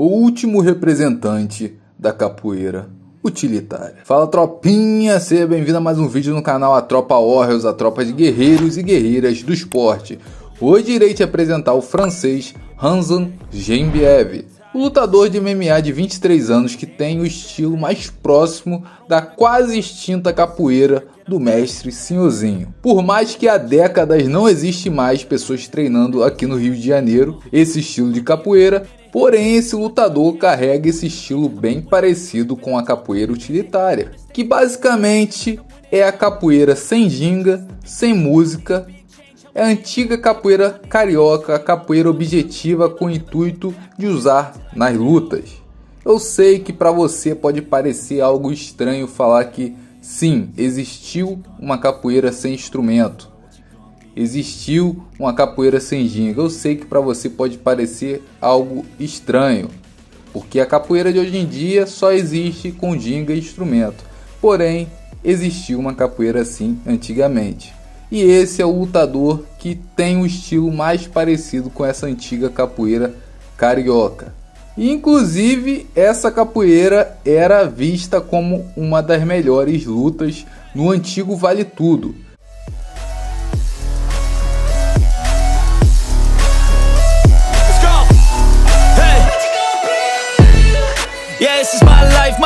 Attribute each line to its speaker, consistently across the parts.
Speaker 1: o último representante da capoeira utilitária. Fala tropinha, seja bem-vindo a mais um vídeo no canal A Tropa Warriors, a tropa de guerreiros e guerreiras do esporte. Hoje irei te apresentar o francês Hansan Gembiev, o lutador de MMA de 23 anos que tem o estilo mais próximo da quase extinta capoeira do mestre Senhorzinho. Por mais que há décadas não existe mais pessoas treinando aqui no Rio de Janeiro esse estilo de capoeira, Porém, esse lutador carrega esse estilo bem parecido com a capoeira utilitária, que basicamente é a capoeira sem ginga, sem música. É a antiga capoeira carioca, a capoeira objetiva com o intuito de usar nas lutas. Eu sei que para você pode parecer algo estranho falar que sim, existiu uma capoeira sem instrumento existiu uma capoeira sem ginga. Eu sei que para você pode parecer algo estranho, porque a capoeira de hoje em dia só existe com ginga e instrumento. Porém, existiu uma capoeira assim antigamente. E esse é o lutador que tem um estilo mais parecido com essa antiga capoeira carioca. Inclusive, essa capoeira era vista como uma das melhores lutas no antigo Vale Tudo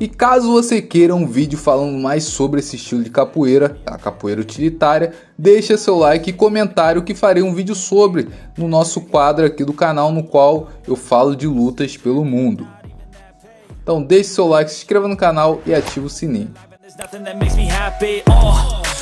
Speaker 1: E caso você queira um vídeo falando mais sobre esse estilo de capoeira, a capoeira utilitária, deixa seu like e comentário que farei um vídeo sobre no nosso quadro aqui do canal no qual eu falo de lutas pelo mundo. Então deixe seu like, se inscreva no canal e ative o sininho.